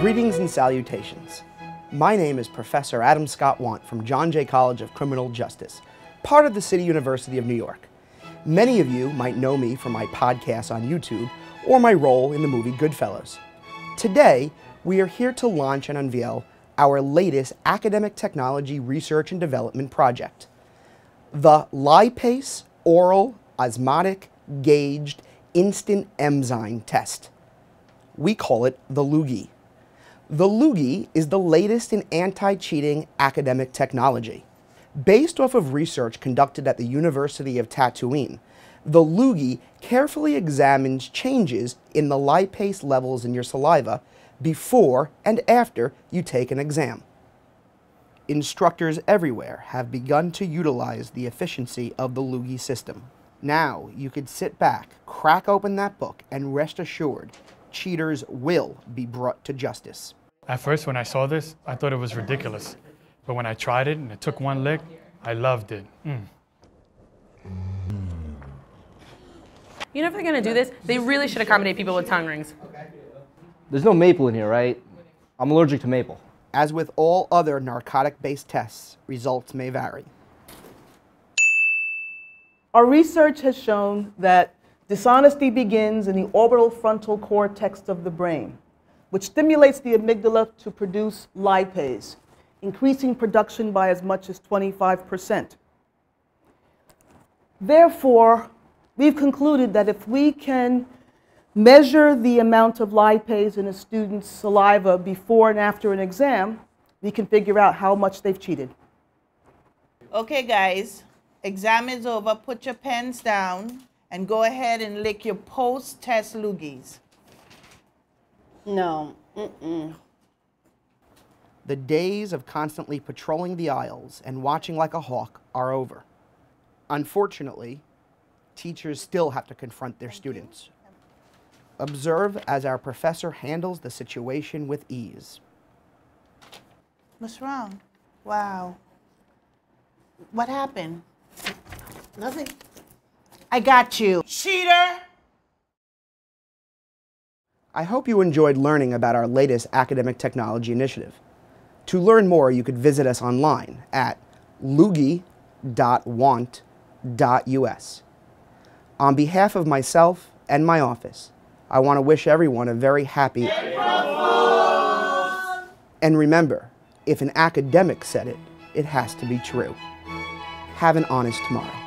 Greetings and salutations. My name is Professor Adam Scott Wandt from John Jay College of Criminal Justice, part of the City University of New York. Many of you might know me from my podcast on YouTube or my role in the movie Goodfellas. Today, we are here to launch and unveil our latest academic technology research and development project, the lipase oral osmotic gauged instant enzyme test. We call it the LOOGIE. The LOOGIE is the latest in anti-cheating academic technology. Based off of research conducted at the University of Tatooine, the LOOGIE carefully examines changes in the lipase levels in your saliva before and after you take an exam. Instructors everywhere have begun to utilize the efficiency of the LOOGIE system. Now you could sit back, crack open that book, and rest assured, cheaters will be brought to justice. At first, when I saw this, I thought it was ridiculous. But when I tried it and it took one lick, I loved it. Mm. You know, if they're gonna do this, they really should accommodate people with tongue rings. There's no maple in here, right? I'm allergic to maple. As with all other narcotic-based tests, results may vary. Our research has shown that dishonesty begins in the orbital frontal cortex of the brain which stimulates the amygdala to produce lipase, increasing production by as much as 25%. Therefore, we've concluded that if we can measure the amount of lipase in a student's saliva before and after an exam, we can figure out how much they've cheated. Okay, guys, exam is over. Put your pens down and go ahead and lick your post-test loogies. No. Mm-mm. The days of constantly patrolling the aisles and watching like a hawk are over. Unfortunately, teachers still have to confront their students. Observe as our professor handles the situation with ease. What's wrong? Wow. What happened? Nothing. I got you. Cheater! I hope you enjoyed learning about our latest academic technology initiative. To learn more, you could visit us online at loogie.wandt.us. On behalf of myself and my office, I want to wish everyone a very happy And remember, if an academic said it, it has to be true. Have an honest tomorrow.